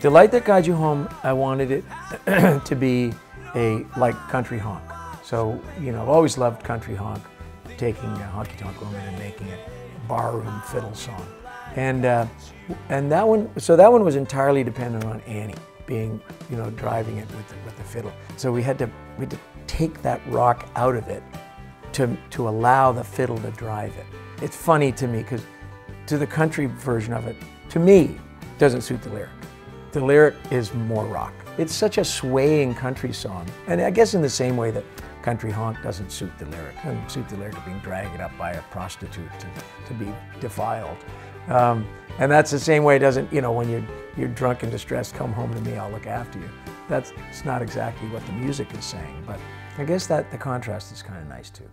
The Light That Guides You Home, I wanted it to be a like country honk. So, you know, I've always loved country honk, taking a honky tonk woman and making it a barroom fiddle song. And, uh, and that one, so that one was entirely dependent on Annie being, you know, driving it with the, with the fiddle. So we had to, we had to take that rock out of it to, to allow the fiddle to drive it. It's funny to me because to the country version of it, to me, doesn't suit the lyric. The lyric is more rock. It's such a swaying country song. And I guess in the same way that country honk doesn't suit the lyric, doesn't suit the lyric of being dragged up by a prostitute to, to be defiled. Um, and that's the same way it doesn't, you know, when you're, you're drunk and distressed, come home to me, I'll look after you. That's it's not exactly what the music is saying, but I guess that the contrast is kind of nice too.